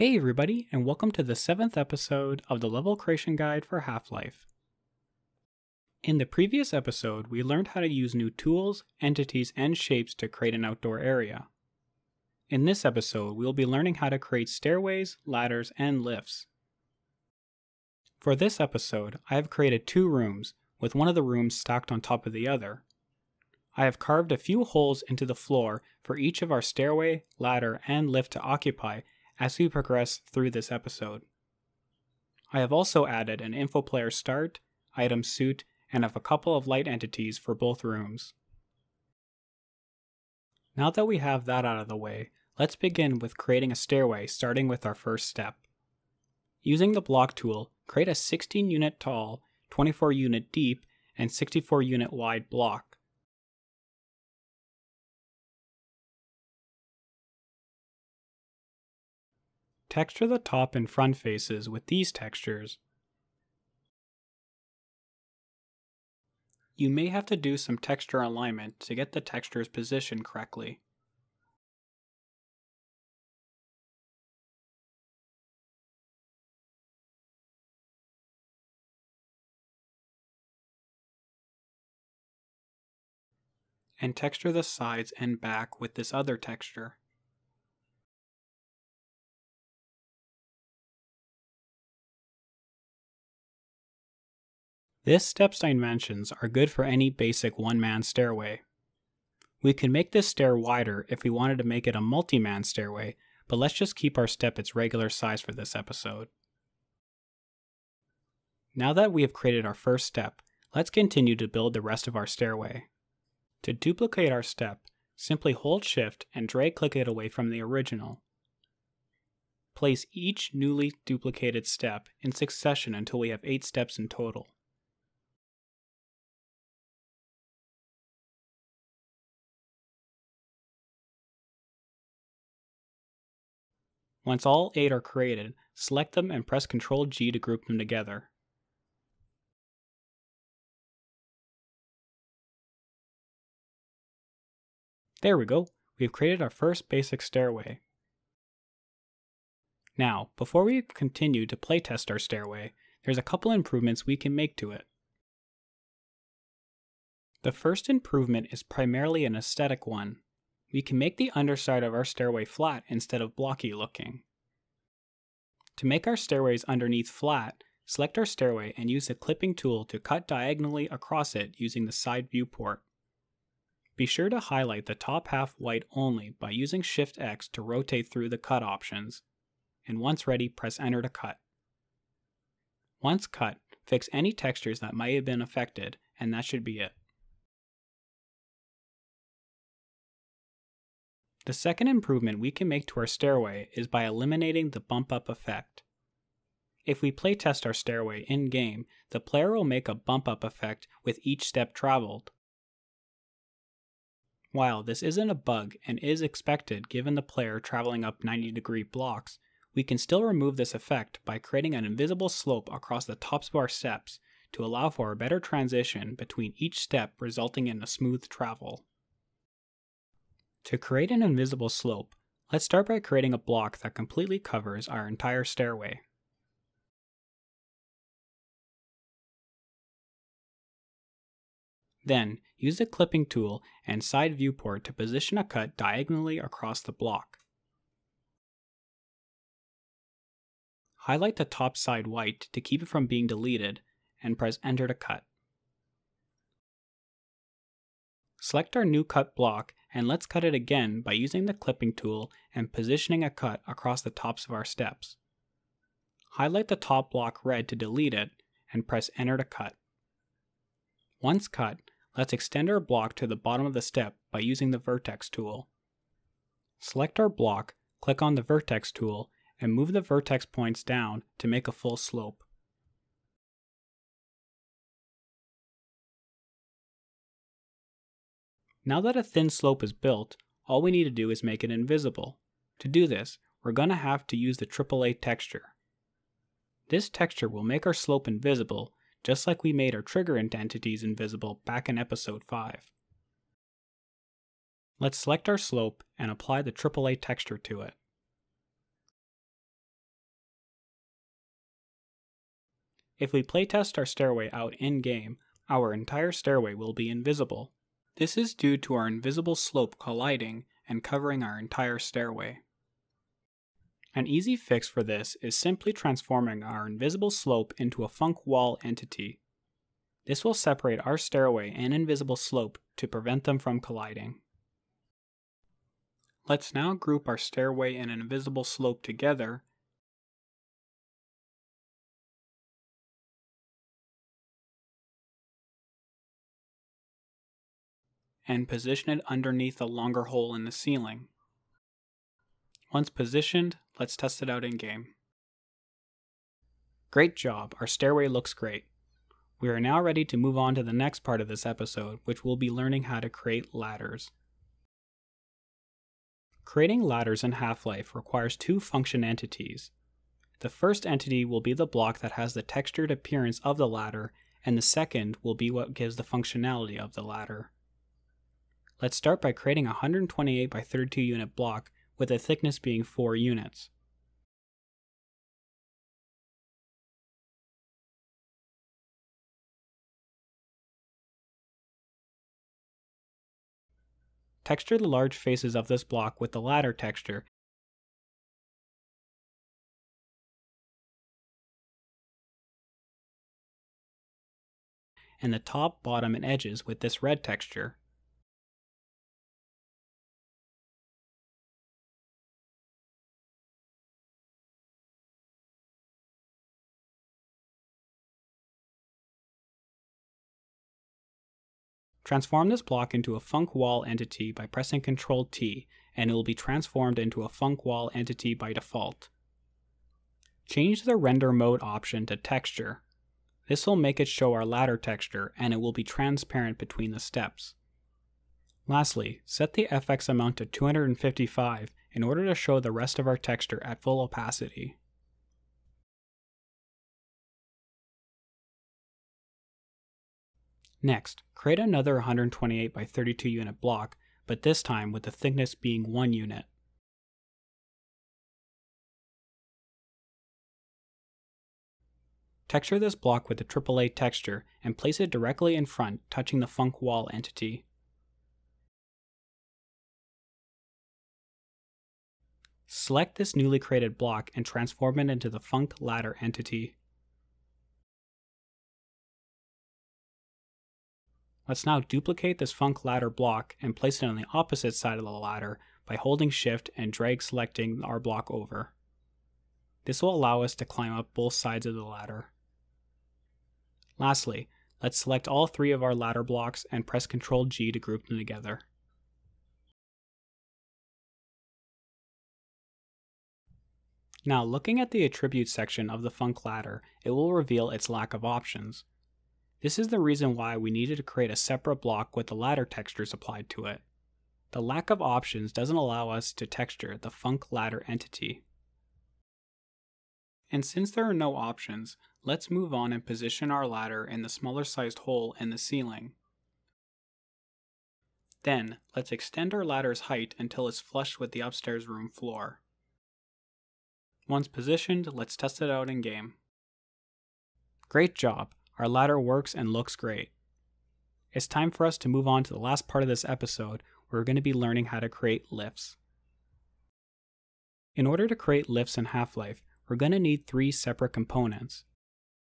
Hey everybody, and welcome to the seventh episode of the Level Creation Guide for Half-Life. In the previous episode, we learned how to use new tools, entities, and shapes to create an outdoor area. In this episode, we will be learning how to create stairways, ladders, and lifts. For this episode, I have created two rooms, with one of the rooms stacked on top of the other. I have carved a few holes into the floor for each of our stairway, ladder, and lift to occupy as we progress through this episode. I have also added an info player start, item suit, and have a couple of light entities for both rooms. Now that we have that out of the way, let's begin with creating a stairway starting with our first step. Using the block tool, create a 16 unit tall, 24 unit deep, and 64 unit wide block. Texture the top and front faces with these textures. You may have to do some texture alignment to get the textures positioned correctly. And texture the sides and back with this other texture. This steps dimensions are good for any basic one-man stairway. We could make this stair wider if we wanted to make it a multi-man stairway, but let's just keep our step its regular size for this episode. Now that we have created our first step, let's continue to build the rest of our stairway. To duplicate our step, simply hold shift and drag click it away from the original. Place each newly duplicated step in succession until we have 8 steps in total. Once all 8 are created, select them and press Ctrl G to group them together. There we go, we've created our first basic stairway. Now, before we continue to playtest our stairway, there's a couple improvements we can make to it. The first improvement is primarily an aesthetic one, we can make the underside of our stairway flat instead of blocky looking. To make our stairways underneath flat, select our stairway and use the clipping tool to cut diagonally across it using the side viewport. Be sure to highlight the top half white only by using Shift X to rotate through the cut options, and once ready press enter to cut. Once cut, fix any textures that might have been affected and that should be it. The second improvement we can make to our stairway is by eliminating the bump up effect. If we playtest our stairway in-game, the player will make a bump up effect with each step traveled. While this isn't a bug and is expected given the player traveling up 90 degree blocks, we can still remove this effect by creating an invisible slope across the tops of our steps to allow for a better transition between each step resulting in a smooth travel. To create an invisible slope, let's start by creating a block that completely covers our entire stairway. Then, use the clipping tool and side viewport to position a cut diagonally across the block. Highlight the top side white to keep it from being deleted, and press enter to cut. Select our new cut block and let's cut it again by using the clipping tool and positioning a cut across the tops of our steps. Highlight the top block red to delete it and press enter to cut. Once cut, let's extend our block to the bottom of the step by using the vertex tool. Select our block, click on the vertex tool, and move the vertex points down to make a full slope. Now that a thin slope is built, all we need to do is make it invisible. To do this, we're going to have to use the AAA texture. This texture will make our slope invisible, just like we made our trigger entities invisible back in episode 5. Let's select our slope and apply the AAA texture to it. If we playtest our stairway out in-game, our entire stairway will be invisible. This is due to our invisible slope colliding and covering our entire stairway. An easy fix for this is simply transforming our invisible slope into a func wall entity. This will separate our stairway and invisible slope to prevent them from colliding. Let's now group our stairway and invisible slope together and position it underneath the longer hole in the ceiling. Once positioned, let's test it out in game. Great job, our stairway looks great. We are now ready to move on to the next part of this episode, which will be learning how to create ladders. Creating ladders in Half-Life requires two function entities. The first entity will be the block that has the textured appearance of the ladder, and the second will be what gives the functionality of the ladder. Let's start by creating a 128 by 32 unit block with a thickness being 4 units. Texture the large faces of this block with the ladder texture and the top, bottom, and edges with this red texture. Transform this block into a func wall entity by pressing Ctrl T, and it will be transformed into a func wall entity by default. Change the render mode option to texture. This will make it show our ladder texture and it will be transparent between the steps. Lastly, set the FX amount to 255 in order to show the rest of our texture at full opacity. Next, create another 128 by 32 unit block, but this time with the thickness being 1 unit. Texture this block with the AAA texture and place it directly in front, touching the func wall entity. Select this newly created block and transform it into the func ladder entity. Let's now duplicate this func ladder block and place it on the opposite side of the ladder by holding shift and drag selecting our block over. This will allow us to climb up both sides of the ladder. Lastly, let's select all three of our ladder blocks and press Ctrl G to group them together. Now looking at the attributes section of the func ladder, it will reveal its lack of options. This is the reason why we needed to create a separate block with the ladder textures applied to it. The lack of options doesn't allow us to texture the func ladder entity. And since there are no options, let's move on and position our ladder in the smaller sized hole in the ceiling. Then, let's extend our ladder's height until it's flush with the upstairs room floor. Once positioned, let's test it out in game. Great job! Our ladder works and looks great. It's time for us to move on to the last part of this episode where we're going to be learning how to create lifts. In order to create lifts in Half-Life, we're going to need three separate components.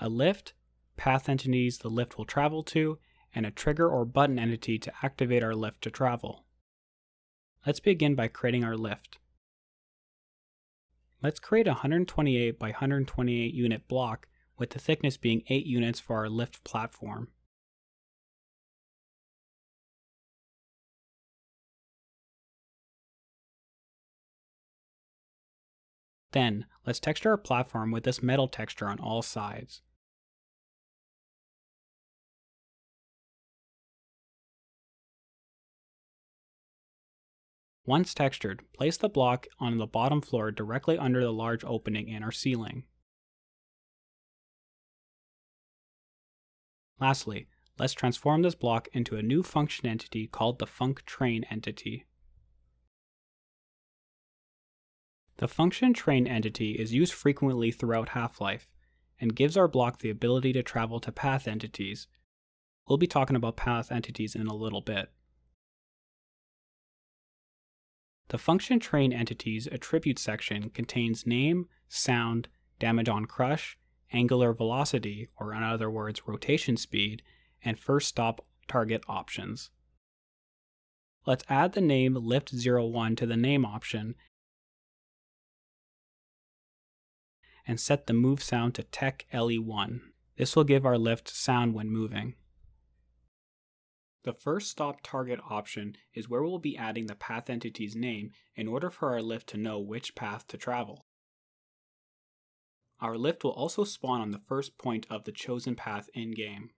A lift, path entities the lift will travel to, and a trigger or button entity to activate our lift to travel. Let's begin by creating our lift. Let's create a 128 by 128 unit block with the thickness being 8 units for our lift platform. Then, let's texture our platform with this metal texture on all sides. Once textured, place the block on the bottom floor directly under the large opening in our ceiling. Lastly, let's transform this block into a new function entity called the func train entity. The function train entity is used frequently throughout Half-Life. and gives our block the ability to travel to path entities. We'll be talking about path entities in a little bit. The function train entities attribute section contains name, sound, damage on crush, angular velocity, or in other words, rotation speed, and first stop target options. Let's add the name lift01 to the name option and set the move sound to tech LE1. This will give our lift sound when moving. The first stop target option is where we'll be adding the path entity's name in order for our lift to know which path to travel. Our lift will also spawn on the first point of the chosen path in-game.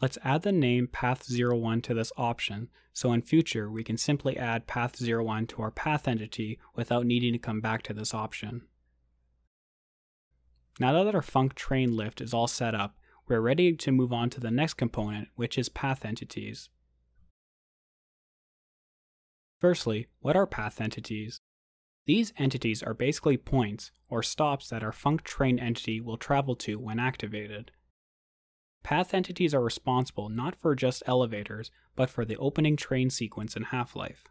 Let's add the name path01 to this option, so in future we can simply add path01 to our path entity without needing to come back to this option. Now that our func train lift is all set up, we're ready to move on to the next component, which is path entities. Firstly, what are path entities? These entities are basically points, or stops that our func train entity will travel to when activated. Path entities are responsible not for just elevators, but for the opening train sequence in Half-Life.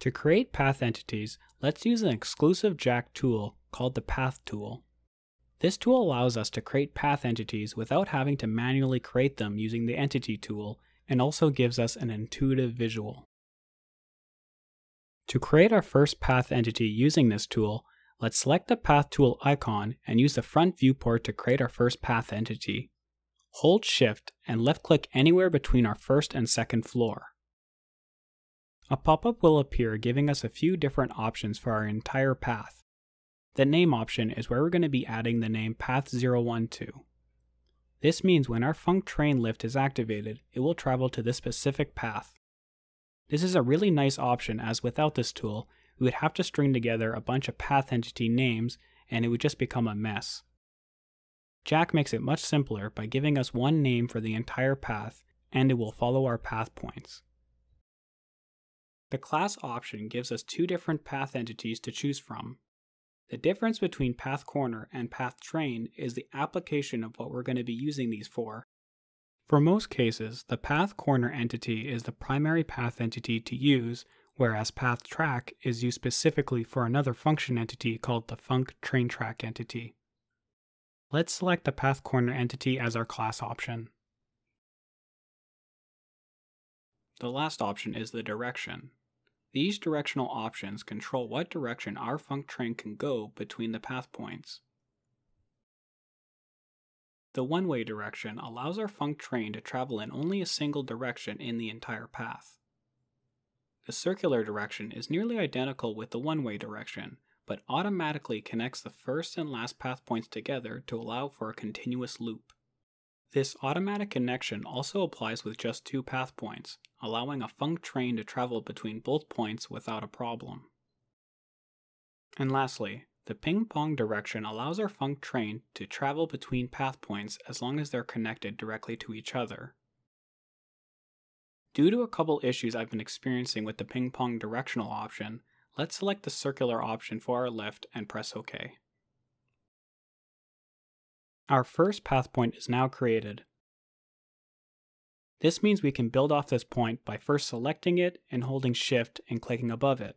To create path entities, let's use an exclusive Jack tool called the Path tool. This tool allows us to create path entities without having to manually create them using the Entity tool, and also gives us an intuitive visual. To create our first path entity using this tool, let's select the Path tool icon and use the front viewport to create our first path entity. Hold Shift and left click anywhere between our first and second floor. A pop-up will appear giving us a few different options for our entire path. The name option is where we're going to be adding the name Path012. This means when our func train lift is activated, it will travel to this specific path. This is a really nice option as without this tool, we would have to string together a bunch of path entity names and it would just become a mess. Jack makes it much simpler by giving us one name for the entire path and it will follow our path points. The class option gives us two different path entities to choose from, the difference between path corner and path train is the application of what we're going to be using these for. For most cases, the path corner entity is the primary path entity to use, whereas path track is used specifically for another function entity called the func train track entity. Let's select the path corner entity as our class option. The last option is the direction. These directional options control what direction our func train can go between the path points. The one-way direction allows our func train to travel in only a single direction in the entire path. The circular direction is nearly identical with the one-way direction, but automatically connects the first and last path points together to allow for a continuous loop. This automatic connection also applies with just two path points, allowing a func train to travel between both points without a problem. And lastly, the ping-pong direction allows our func train to travel between path points as long as they're connected directly to each other. Due to a couple issues I've been experiencing with the ping-pong directional option, let's select the circular option for our lift and press OK. Our first path point is now created. This means we can build off this point by first selecting it and holding shift and clicking above it.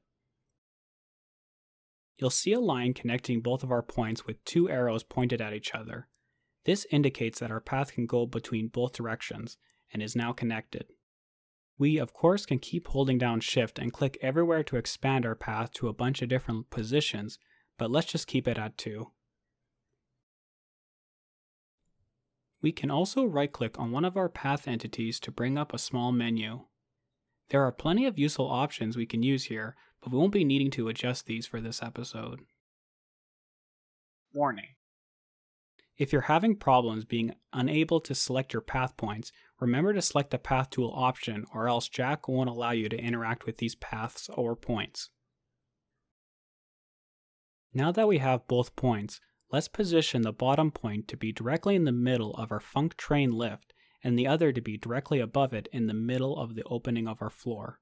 You'll see a line connecting both of our points with two arrows pointed at each other. This indicates that our path can go between both directions and is now connected. We, of course, can keep holding down shift and click everywhere to expand our path to a bunch of different positions, but let's just keep it at 2. We can also right-click on one of our path entities to bring up a small menu. There are plenty of useful options we can use here, we won't be needing to adjust these for this episode. Warning. If you're having problems being unable to select your path points, remember to select the Path Tool option or else Jack won't allow you to interact with these paths or points. Now that we have both points, let's position the bottom point to be directly in the middle of our func train lift and the other to be directly above it in the middle of the opening of our floor.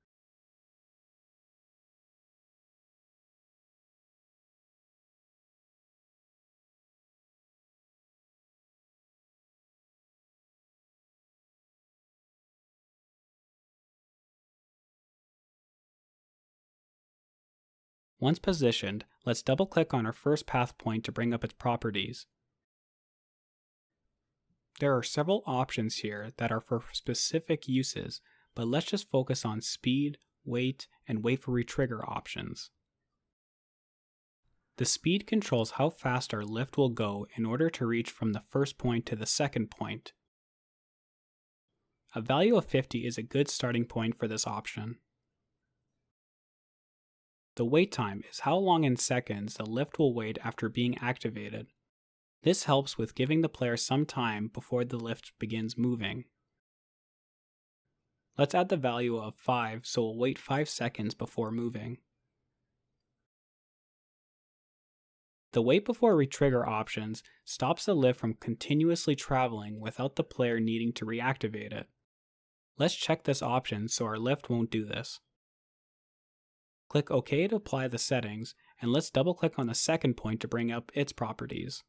Once positioned, let's double click on our first path point to bring up its properties. There are several options here that are for specific uses, but let's just focus on speed, wait, and wait for retrigger options. The speed controls how fast our lift will go in order to reach from the first point to the second point. A value of 50 is a good starting point for this option. The wait time is how long in seconds the lift will wait after being activated. This helps with giving the player some time before the lift begins moving. Let's add the value of 5 so we'll wait 5 seconds before moving. The wait before retrigger options stops the lift from continuously traveling without the player needing to reactivate it. Let's check this option so our lift won't do this. Click OK to apply the settings, and let's double click on the second point to bring up its properties.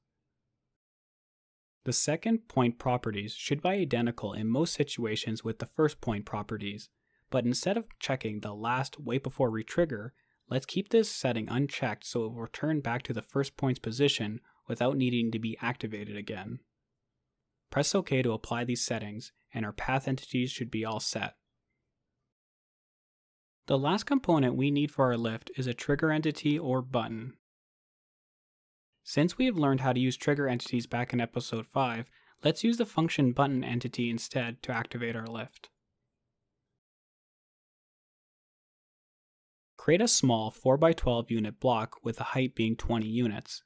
The second point properties should be identical in most situations with the first point properties, but instead of checking the last wait before retrigger, let's keep this setting unchecked so it will return back to the first point's position without needing to be activated again. Press OK to apply these settings, and our path entities should be all set. The last component we need for our lift is a trigger entity or button. Since we have learned how to use trigger entities back in episode 5, let's use the function button entity instead to activate our lift. Create a small 4x12 unit block with a height being 20 units.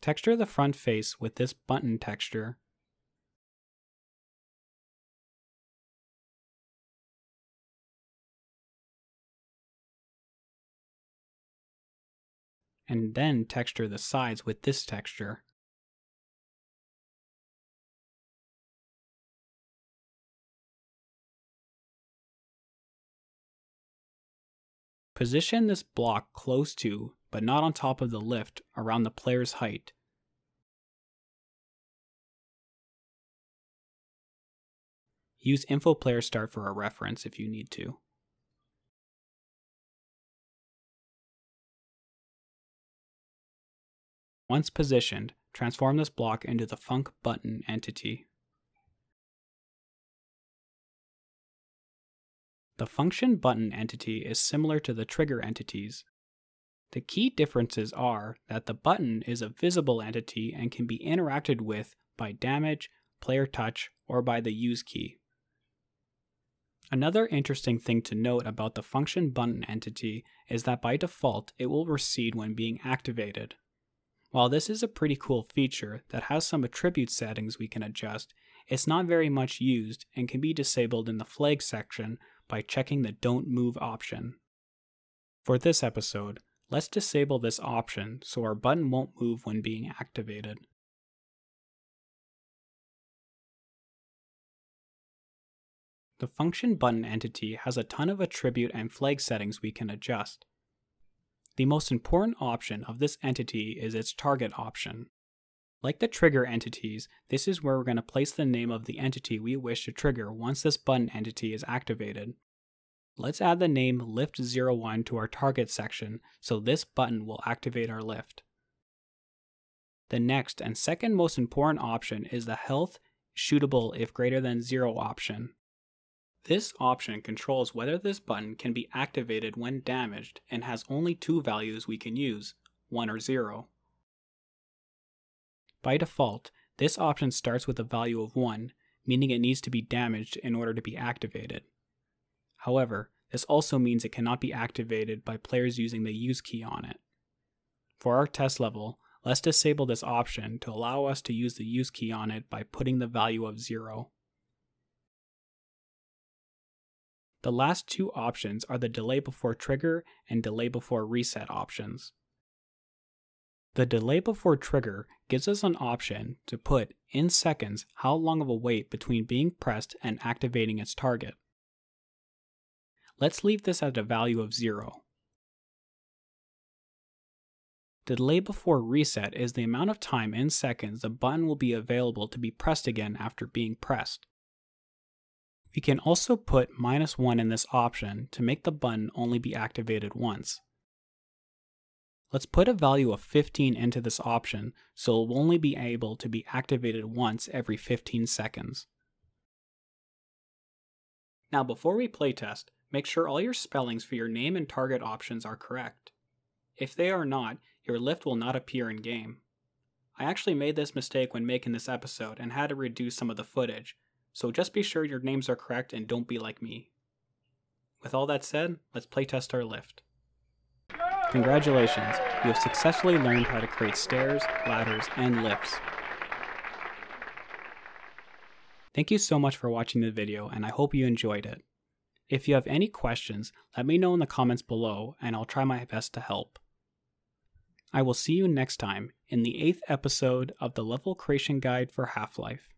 Texture the front face with this button texture. And then texture the sides with this texture. Position this block close to, but not on top of the lift, around the player's height. Use info player start for a reference if you need to. Once positioned, transform this block into the func button entity. The function button entity is similar to the trigger entities. The key differences are that the button is a visible entity and can be interacted with by damage, player touch, or by the use key. Another interesting thing to note about the function button entity is that by default it will recede when being activated. While this is a pretty cool feature that has some attribute settings we can adjust, it's not very much used and can be disabled in the flag section by checking the don't move option. For this episode, let's disable this option so our button won't move when being activated. The function button entity has a ton of attribute and flag settings we can adjust. The most important option of this entity is its target option. Like the trigger entities, this is where we're going to place the name of the entity we wish to trigger once this button entity is activated. Let's add the name lift01 to our target section so this button will activate our lift. The next and second most important option is the health shootable if greater than 0 option. This option controls whether this button can be activated when damaged and has only two values we can use, 1 or 0. By default, this option starts with a value of 1, meaning it needs to be damaged in order to be activated. However, this also means it cannot be activated by players using the use key on it. For our test level, let's disable this option to allow us to use the use key on it by putting the value of 0. The last two options are the delay before trigger and delay before reset options. The delay before trigger gives us an option to put in seconds how long of a wait between being pressed and activating its target. Let's leave this at a value of 0. The delay before reset is the amount of time in seconds the button will be available to be pressed again after being pressed. We can also put minus 1 in this option to make the button only be activated once. Let's put a value of 15 into this option so it will only be able to be activated once every 15 seconds. Now before we playtest, make sure all your spellings for your name and target options are correct. If they are not, your lift will not appear in game. I actually made this mistake when making this episode and had to reduce some of the footage, so just be sure your names are correct and don't be like me. With all that said, let's playtest our lift. Congratulations, you have successfully learned how to create stairs, ladders, and lifts. Thank you so much for watching the video and I hope you enjoyed it. If you have any questions, let me know in the comments below and I'll try my best to help. I will see you next time in the 8th episode of the Level Creation Guide for Half-Life.